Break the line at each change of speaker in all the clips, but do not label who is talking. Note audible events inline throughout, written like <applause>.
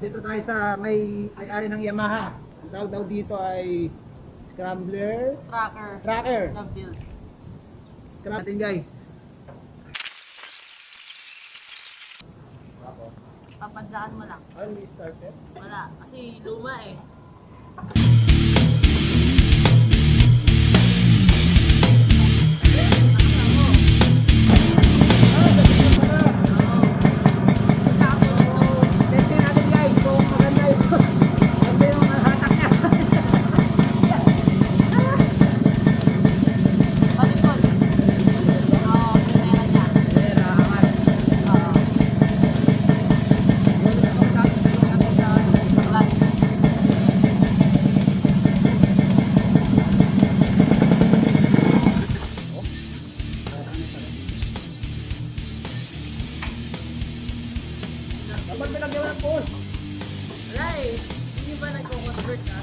Dito tayo sa may ay-ari ng Yamaha. Ang tawag daw dito ay Scrambler
Tracker.
Tracker.
Build.
Scrap natin guys.
Papadlaan mo lang.
Only started.
Wala. Kasi luma eh.
Nilagyan mo ng pool.
Wala. Hindi ba nagko-convert ka?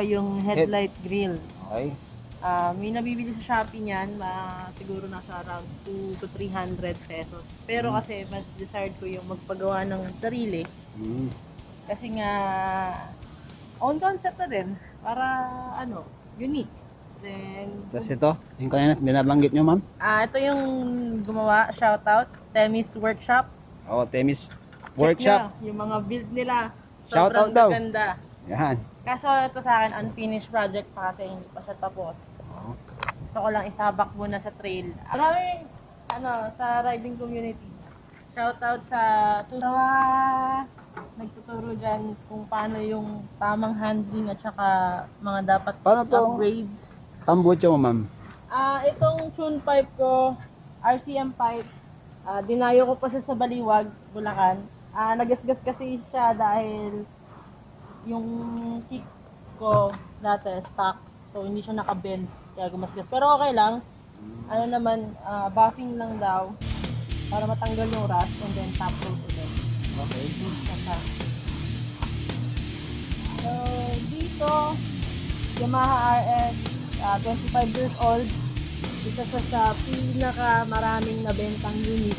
Yung
headlight grill.
Okay.
Ah, may nabibili sa Shopee niyan, ma siguro nasa around 2 to 300 pesos. Pero
Mm.
kasi mas desired ko yung magpagawa ng sarili
Mm.
kasi nga own concept na din para ano, unique. Then
Tapos ito, yung kanina binabanggit nyo ma'am.
ah ito yung gumawa, shoutout, Temis Workshop.
Oo, Temis
Check
Workshop.
nyo, yung mga build nila.
Shoutout daw.
ganda.
Yan.
Kaso ito sa akin, unfinished project pa kasi hindi pa siya tapos. Gusto ko lang isabak muna sa trail. Maraming, ano, sa riding community. Shoutout sa tusawa nagtuturo dyan kung paano yung tamang handling at saka mga dapat
Paano to?
upgrades.
Tambucho mo ma'am.
Ah, itong tune pipe ko, RCM pipes, ah, dinayo ko pa siya sa Baliwag, Bulacan. Ah, nagasgas kasi siya dahil yung kick ko dati stock. So hindi siya nakabend kaya gumasgas. Pero okay lang. Ano naman, ah, buffing lang daw para matanggal yung rust and then top coat ulit.
Okay.
Siya. So, dito, Yamaha RS, ah, 25 years old. Isa siya sa pinaka maraming nabentang unit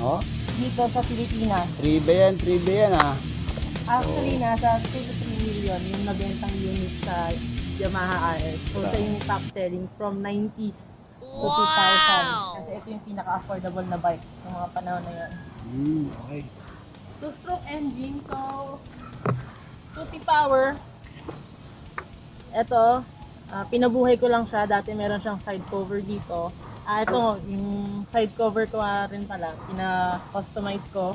Oh,
dito sa Pilipinas.
3 ba yan? 3 ba yan ah?
Actually, nasa 2 to 3 million yung nabentang unit sa Yamaha RS. So, siya yung top selling from 90s to 2000. Kasi ito yung pinaka-affordable na bike ng mga panahon na yan.
Hmm, okay.
two-stroke engine, so 2T power. Ito, ah, pinabuhay ko lang siya. Dati meron siyang side cover dito. Ah, ito, yung side cover ko rin pala, pina-customize ko.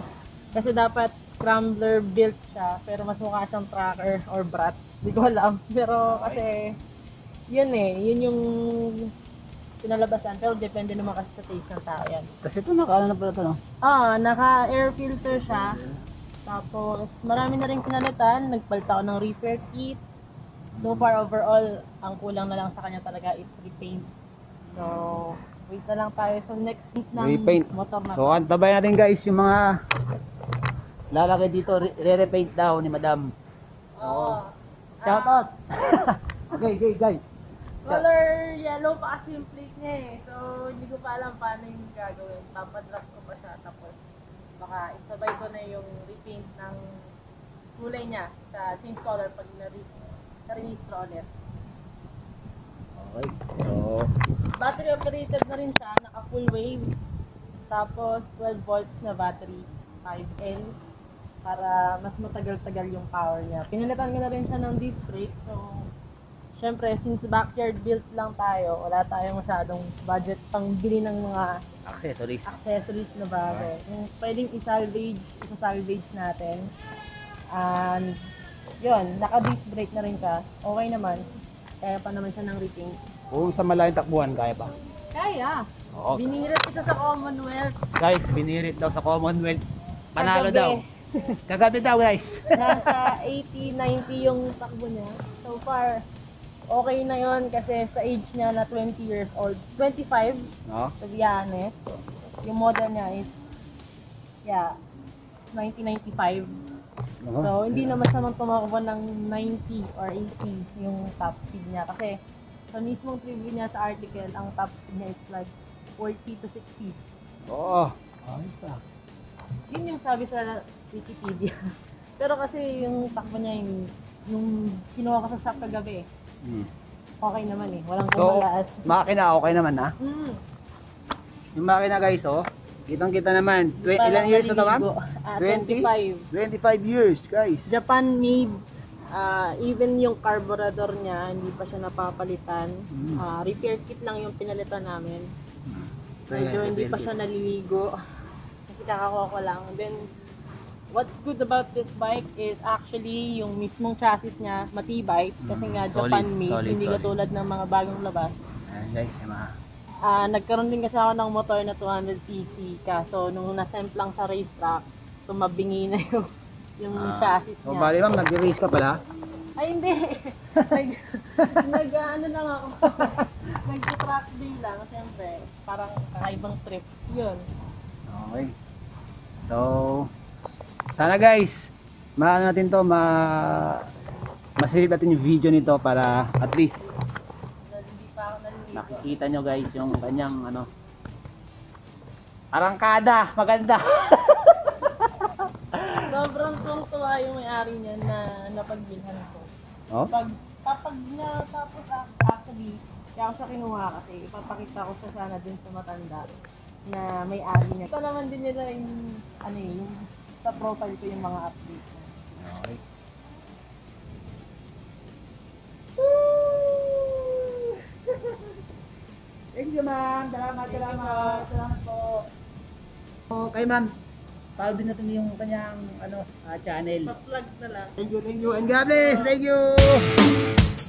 Kasi dapat scrambler built siya, pero mas mukha siyang tracker or brat. Hindi ko alam. Pero kasi, yun eh, yun yung pinalabasan. Pero depende naman kasi sa taste ng tao yan.
Kasi ito nakaano na pala ito no?
Ah, naka-air filter siya. Tapos, marami na rin pinalitan. Nagpalit ako ng repair kit. So far, overall, ang kulang na lang sa kanya talaga is repaint. So, wait na lang tayo sa next week ng
Repaint.
motor na
So, antabay natin guys yung mga lalaki dito, re- re-repaint daw ni madam.
Oo.
Shoutout! <laughs> okay, okay guys.
Color yellow pa kasi yung plate niya eh. So, hindi ko pa alam paano yung gagawin. Papadlock ko pa siya. Tapos, baka isabay ko na yung repaint ng kulay niya sa change color pag na-release ulit.
Okay. So,
Battery operated na rin siya, naka full wave. Tapos 12 volts na battery, 5L para mas matagal-tagal yung power niya. Pinalitan ko na rin siya ng disc brake, so syempre, since backyard built lang tayo, wala tayong masyadong budget pang bili ng mga
Accessories.
accessories na bago. Yung pwedeng i-salvage, isa-salvage natin. And, yun, naka-disc brake na rin siya. Okay naman. Kaya pa naman siya ng repaint.
Kung sa malaking takbuhan, kaya pa.
Kaya!
Oo.
Binirat ito sa Commonwealth.
Guys, binirit daw sa Commonwealth. Panalo
Kagabi.
daw. Kagabi daw, guys. <laughs>
Nasa 80, 90 yung takbo niya. So far, okay na yon kasi sa age niya na 20 years old. 25,
no?
to be honest. Yung model niya is, yeah, 1995.
No?
So, hindi naman siya tumakbo ng 90 or 80 yung top speed niya. Kasi, sa mismong preview niya sa article, ang top speed niya is like 40 to 60.
Oo. Ayos ah.
Yun yung sabi sa Wikipedia. <laughs> Pero kasi yung takbo niya yung, yung kinuha ko sa shop kagabi,
Hmm.
okay naman eh. Walang
So,
kumalaas.
makina okay naman ha.
Mm.
Yung makina guys, oh. Kitang kita naman.
Parang
ilan years na.
Ah,
20?
25.
25 years, guys.
Japan made. Ah, even yung carburetor niya, hindi pa siya napapalitan.
Mm.
Ah, repair kit lang yung pinalitan namin.
Ayan,
Medyo hindi pa
20.
siya naliligo. Kasi kakakuha ko lang. Then, what's good about this bike is actually yung mismong chassis niya matibay. Kasi
Mm,
nga
solid,
Japan made,
solid,
hindi
solid.
katulad ng mga bagong labas.
Ayan guys, Yamaha.
Ah, nagkaroon din kasi ako ng motor na 200cc. Kaso nung nasemp lang sa racetrack, tumabingi na yung, <laughs> yung
Ah,
chassis
So,
niya.
bali ma'am, nag-race ka pala?
Ay, hindi. <laughs> nag, nag ano lang ako. <laughs> Nag-track day lang, siyempre. Parang kakaibang trip. Yun.
Okay. So, sana guys, maano natin to, ma masilip natin yung video nito para at least nakikita nyo guys yung kanyang ano arangkada, maganda. <laughs>
Sobrang tuwang-tuwa yung may-ari niya na napagbilhan ko.
oh?
Pag, kapag niya tapos ac- actually, kaya ako siya kinuha kasi ipapakita ko siya sana din sa matanda na may-ari niya. Ito naman din nila yung, ano eh, yung sa profile ko yung mga updates.
Okay. <laughs> Thank you, ma'am. Salamat, salamat.
Salamat po.
Okay, ma'am. Follow din natin yung kanyang ano, ah, channel.
Pa-plug na lang.
Thank you, thank you. And God bless. Thank you.